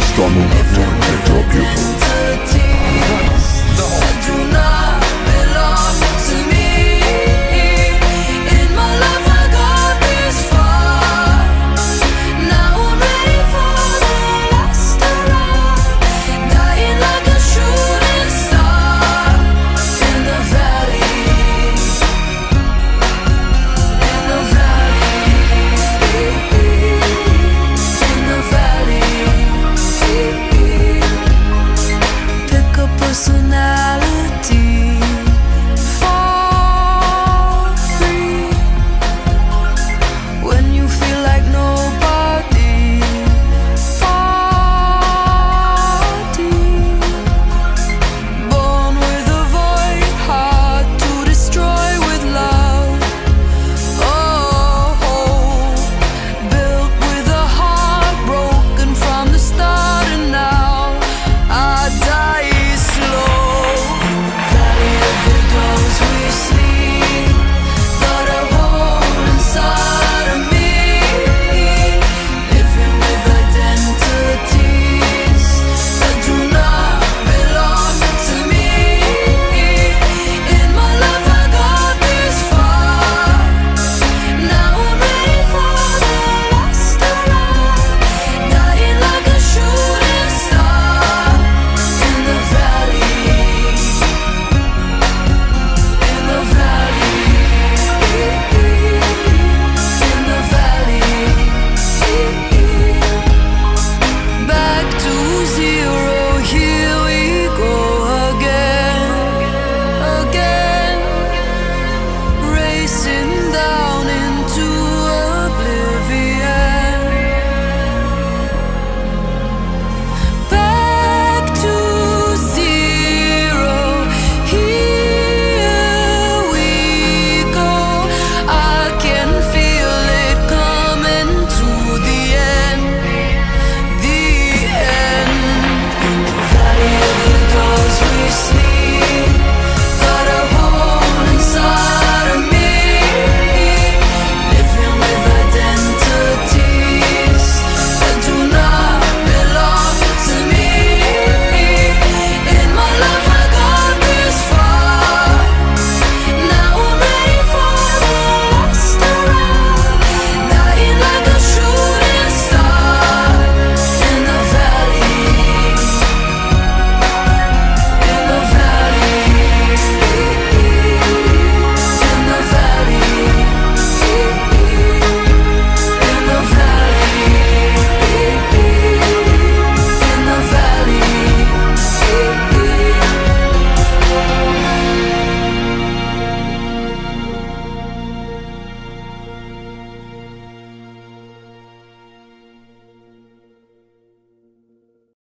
strong enough to protect your. personal